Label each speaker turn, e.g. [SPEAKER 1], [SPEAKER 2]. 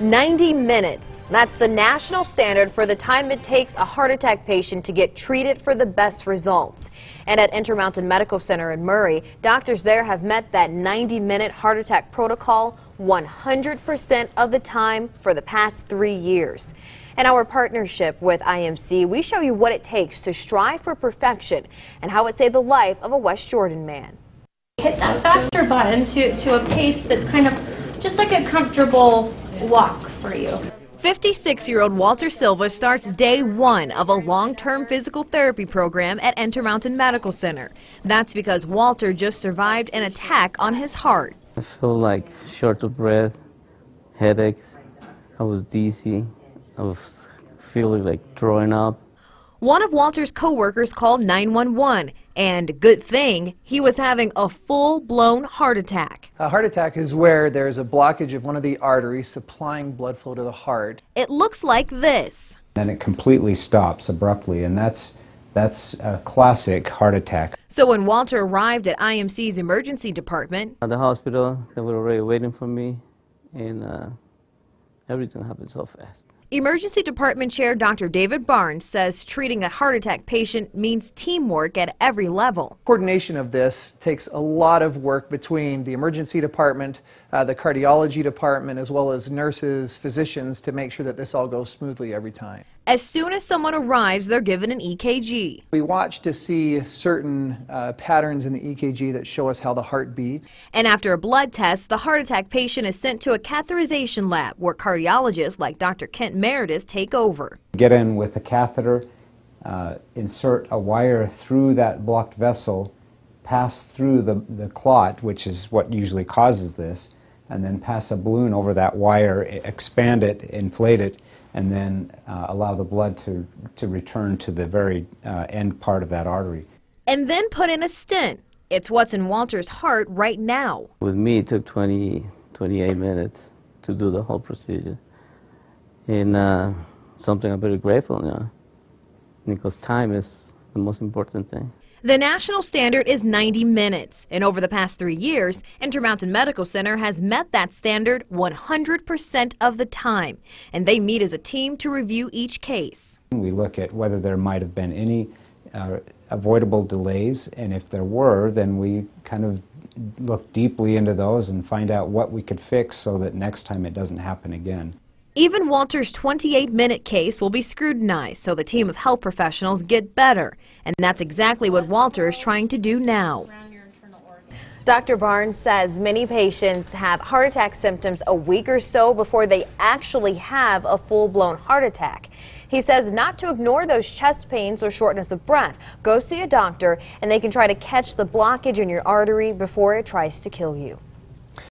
[SPEAKER 1] 90 minutes. That's the national standard for the time it takes a heart attack patient to get treated for the best results. And at Intermountain Medical Center in Murray, doctors there have met that 90 minute heart attack protocol 100% of the time for the past three years. In our partnership with IMC, we show you what it takes to strive for perfection and how it saved the life of a West Jordan man.
[SPEAKER 2] Hit that faster button to, to a pace that's kind of just like a comfortable walk for you.
[SPEAKER 1] 56 year old Walter Silva starts day one of a long term physical therapy program at Intermountain Medical Center. That's because Walter just survived an attack on his heart.
[SPEAKER 3] I feel like short of breath, headaches, I was dizzy, I was feeling like throwing up.
[SPEAKER 1] One of Walter's coworkers called 911, and good thing he was having a full blown heart attack.
[SPEAKER 4] A heart attack is where there's a blockage of one of the arteries supplying blood flow to the heart.
[SPEAKER 1] It looks like this.
[SPEAKER 5] Then it completely stops abruptly, and that's that's a classic heart attack.
[SPEAKER 1] So when Walter arrived at IMC's emergency department,
[SPEAKER 3] At the hospital, they were already waiting for me, and uh, everything happened so fast.
[SPEAKER 1] Emergency Department Chair Dr. David Barnes says treating a heart attack patient means teamwork at every level.
[SPEAKER 4] Coordination of this takes a lot of work between the emergency department, uh, the cardiology department, as well as nurses, physicians to make sure that this all goes smoothly every time.
[SPEAKER 1] As soon as someone arrives, they're given an EKG.
[SPEAKER 4] We watch to see certain uh, patterns in the EKG that show us how the heart beats.
[SPEAKER 1] And after a blood test, the heart attack patient is sent to a catheterization lab where cardiologists like Dr. Kent Meredith take over.
[SPEAKER 5] Get in with a catheter, uh, insert a wire through that blocked vessel, pass through the, the clot, which is what usually causes this, and then pass a balloon over that wire, expand it, inflate it, and then uh, allow the blood to, to return to the very uh, end part of that artery.
[SPEAKER 1] And then put in a stent. It's what's in Walter's heart right now.
[SPEAKER 3] With me, it took 20, 28 minutes to do the whole procedure. And uh, something I'm very grateful now, because time is the most important thing.
[SPEAKER 1] The national standard is 90 minutes, and over the past three years, Intermountain Medical Center has met that standard 100% of the time, and they meet as a team to review each case.
[SPEAKER 5] We look at whether there might have been any uh, avoidable delays, and if there were, then we kind of look deeply into those and find out what we could fix so that next time it doesn't happen again.
[SPEAKER 1] Even Walter's 28 minute case will be scrutinized so the team of health professionals get better, and that's exactly what Walter is trying to do now. Dr. Barnes says many patients have heart attack symptoms a week or so before they actually have a full blown heart attack. He says not to ignore those chest pains or shortness of breath. Go see a doctor and they can try to catch the blockage in your artery before it tries to kill you.